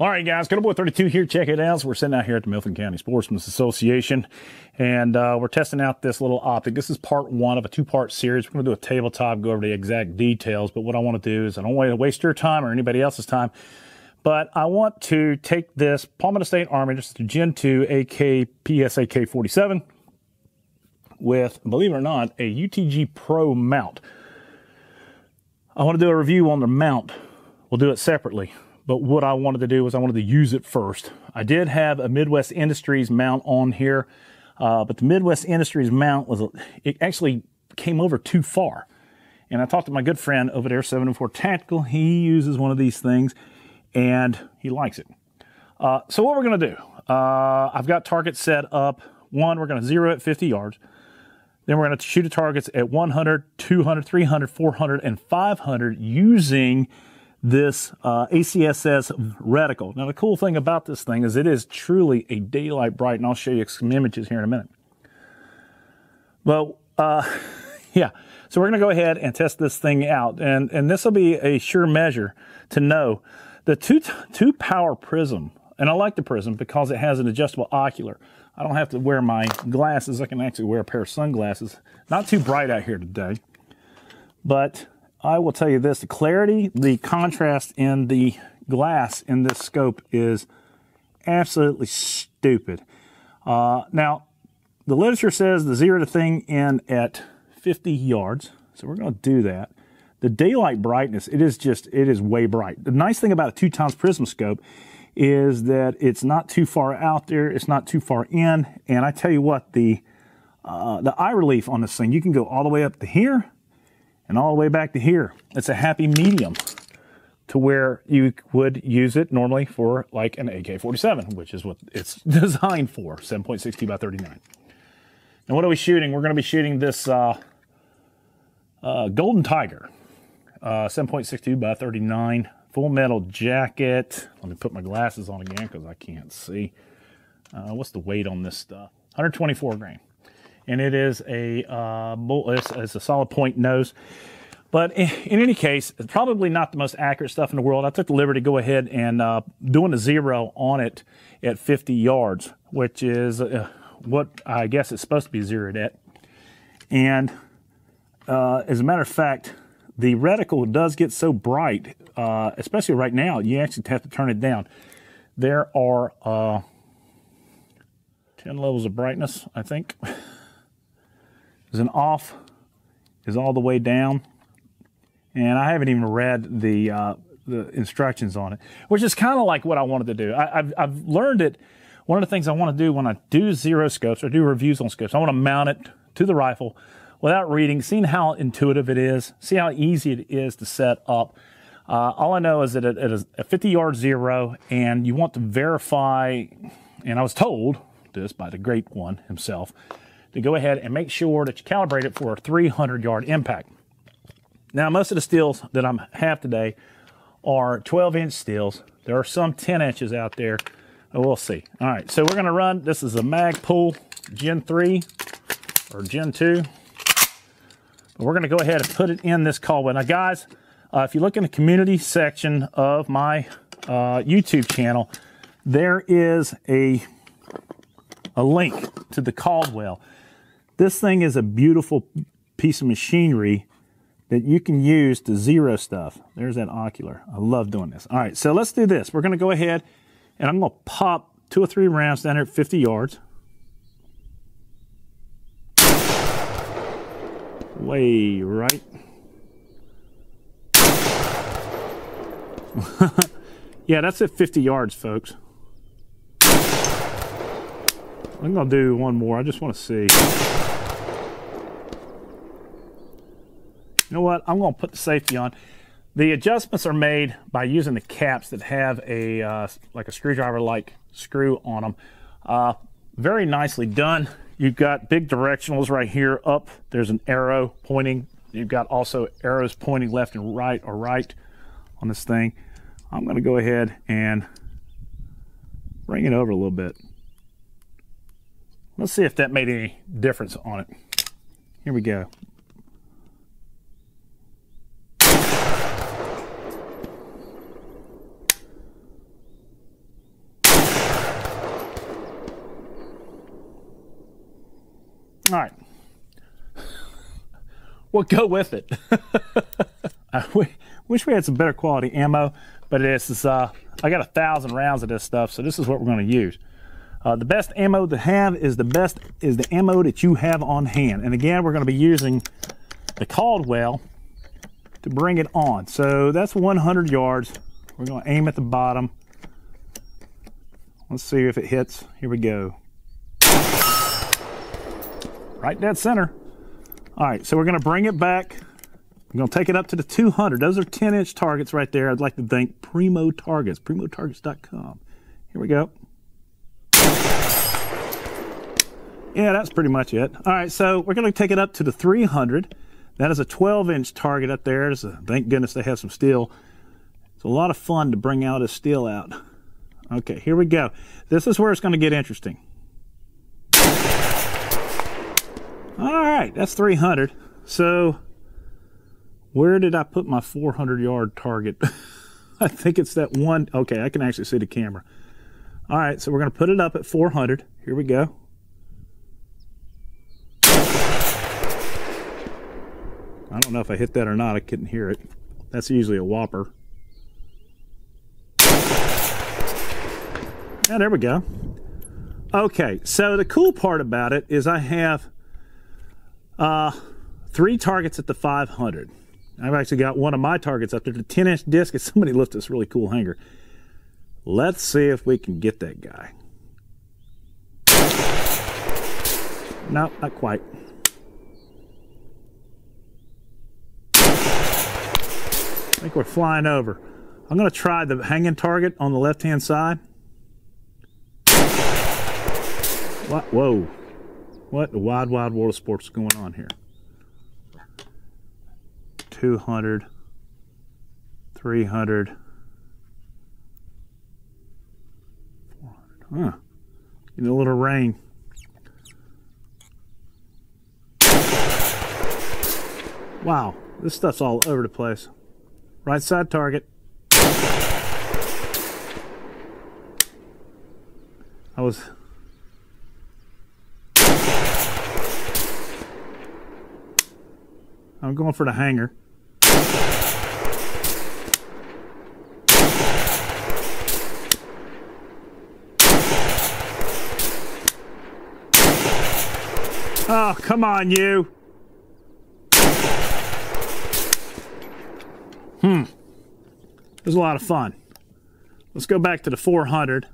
All right, guys, Kotaboy 32 here. Check it out. So we're sitting out here at the Milton County Sportsman's Association, and uh, we're testing out this little optic. This is part one of a two-part series. We're going to do a tabletop, go over the exact details. But what I want to do is I don't want to waste your time or anybody else's time. But I want to take this Palmetto State Army, just the Gen 2 AK PSAK 47 with, believe it or not, a UTG Pro mount. I want to do a review on the mount. We'll do it separately. But what I wanted to do was I wanted to use it first. I did have a Midwest Industries mount on here, uh, but the Midwest Industries mount was, it actually came over too far. And I talked to my good friend over there, 704 Tactical. He uses one of these things and he likes it. Uh, so what we're going to do, uh, I've got targets set up. One, we're going to zero at 50 yards. Then we're going to shoot at targets at 100, 200, 300, 400, and 500 using this uh, ACSS reticle. Now, the cool thing about this thing is it is truly a daylight bright, and I'll show you some images here in a minute. Well, uh, yeah, so we're going to go ahead and test this thing out, and, and this will be a sure measure to know the two, two power prism, and I like the prism because it has an adjustable ocular. I don't have to wear my glasses. I can actually wear a pair of sunglasses. Not too bright out here today, but I will tell you this, the clarity, the contrast in the glass in this scope is absolutely stupid. Uh, now, the literature says the zero to thing in at 50 yards. So we're going to do that. The daylight brightness, it is just, it is way bright. The nice thing about a two times prism scope is that it's not too far out there. It's not too far in. And I tell you what, the, uh, the eye relief on this thing, you can go all the way up to here and all the way back to here. It's a happy medium to where you would use it normally for like an AK-47, which is what it's designed for, 7.62 by 39. And what are we shooting? We're going to be shooting this uh, uh, Golden Tiger, uh, 7.62 by 39, full metal jacket. Let me put my glasses on again because I can't see. Uh, what's the weight on this stuff? 124 grain and it is a uh, it's, it's, a solid point nose. But in, in, any case, it's probably not the most accurate stuff in the world. I took the liberty to go ahead and uh, doing a zero on it at 50 yards, which is uh, what I guess it's supposed to be zeroed at. And uh, as a matter of fact, the reticle does get so bright, uh, especially right now, you actually have to turn it down. There are uh, 10 levels of brightness, I think. is an off is all the way down. And I haven't even read the, uh, the instructions on it, which is kind of like what I wanted to do. I, have I've learned it. One of the things I want to do when I do zero scopes or do reviews on scopes, I want to mount it to the rifle without reading, seeing how intuitive it is, see how easy it is to set up. Uh, all I know is that it, it is a 50 yard zero, and you want to verify, and I was told this by the great one himself, to go ahead and make sure that you calibrate it for a 300 yard impact. Now, most of the steels that I'm have today are 12 inch steels. There are some 10 inches out there. We'll see. All right, so we're going to run this is a Magpul Gen 3 or Gen 2. We're going to go ahead and put it in this Caldwell. Now, guys, uh, if you look in the community section of my uh, YouTube channel, there is a a link to the Caldwell. This thing is a beautiful piece of machinery that you can use to zero stuff. There's that ocular. I love doing this. All right, so let's do this. We're going to go ahead and I'm going to pop two or three rounds down here at 50 yards. Way right. yeah, that's at 50 yards, folks. I'm going to do one more. I just want to see. You know what? I'm going to put the safety on. The adjustments are made by using the caps that have a uh, like a screwdriver-like screw on them. Uh, very nicely done. You've got big directionals right here up. There's an arrow pointing. You've got also arrows pointing left and right or right on this thing. I'm going to go ahead and bring it over a little bit. Let's see if that made any difference on it. Here we go. All right. Well, go with it. I wish we had some better quality ammo, but this is, uh, I got a thousand rounds of this stuff, so this is what we're going to use. Uh, the best ammo to have is the best is the ammo that you have on hand. And again, we're going to be using the Caldwell to bring it on. So that's 100 yards. We're going to aim at the bottom. Let's see if it hits. Here we go. Right dead center. All right, so we're going to bring it back. I'm going to take it up to the 200. Those are 10 inch targets right there. I'd like to thank Primo Targets, primotargets.com. Here we go. Yeah, that's pretty much it. All right, so we're going to take it up to the 300. That is a 12 inch target up there. A, thank goodness they have some steel. It's a lot of fun to bring out a steel out. Okay, here we go. This is where it's going to get interesting. All right, that's 300. So where did I put my 400 yard target? I think it's that one. Okay, I can actually see the camera. All right, so we're going to put it up at 400. Here we go. I don't know if I hit that or not. I couldn't hear it. That's usually a whopper. Yeah, there we go. Okay, so the cool part about it is I have uh, three targets at the 500. I've actually got one of my targets up there, the 10 inch disc, and somebody lifted this really cool hanger. Let's see if we can get that guy. No, not quite. Think we're flying over. I'm going to try the hanging target on the left hand side. What? Whoa. What the wide, wide world of sports is going on here? 200, 300, 400. Huh. Getting a little rain. Wow, this stuff's all over the place. Right side target. I was I'm going for the hanger. Oh, come on, you. Hmm. It was a lot of fun. Let's go back to the 400.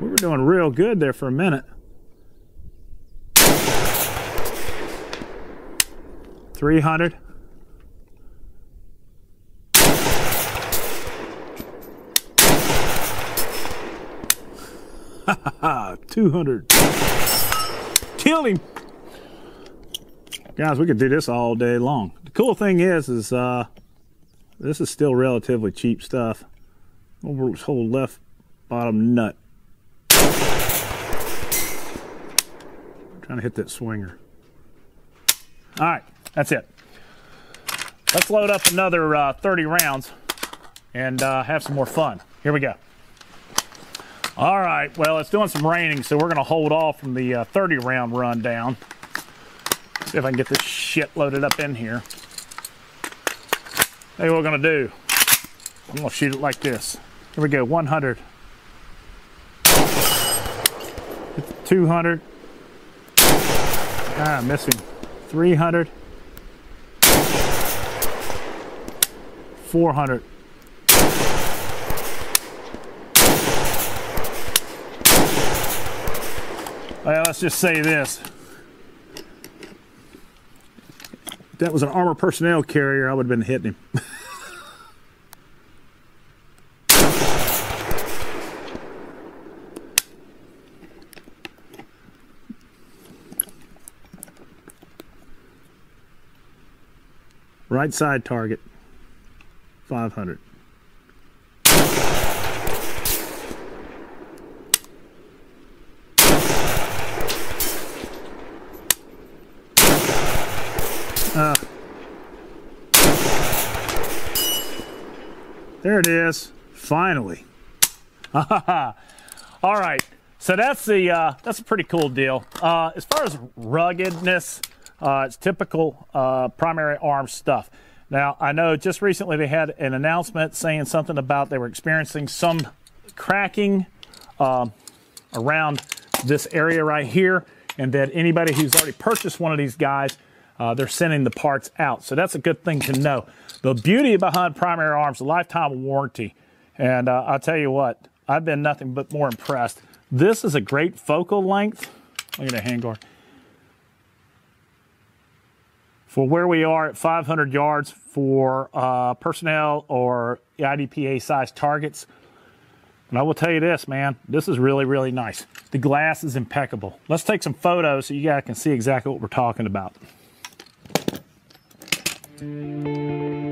We were doing real good there for a minute. Three hundred. Two hundred. Killed him. Guys, we could do this all day long. The cool thing is, is uh, this is still relatively cheap stuff. This whole left bottom nut. Trying to hit that swinger. All right, that's it. Let's load up another uh, 30 rounds and uh, have some more fun. Here we go. All right, well, it's doing some raining, so we're going to hold off from the uh, 30 round run down. If I can get this shit loaded up in here. Hey, what we're gonna do. I'm gonna shoot it like this. Here we go, 100. 200. Ah, missing. 300. 400. Well, let's just say this. That was an armor personnel carrier, I would have been hitting him. right side target, 500. There it is. Finally. All right. So that's the uh, that's a pretty cool deal. Uh, as far as ruggedness, uh, it's typical uh, primary arm stuff. Now I know just recently they had an announcement saying something about they were experiencing some cracking um, around this area right here, and that anybody who's already purchased one of these guys, uh, they're sending the parts out. So that's a good thing to know. The beauty behind primary arms, a lifetime warranty, and uh, I'll tell you what, I've been nothing but more impressed. This is a great focal length. Look at the handguard. For where we are at 500 yards for uh, personnel or IDPA size targets. And I will tell you this, man, this is really, really nice. The glass is impeccable. Let's take some photos so you guys can see exactly what we're talking about. Música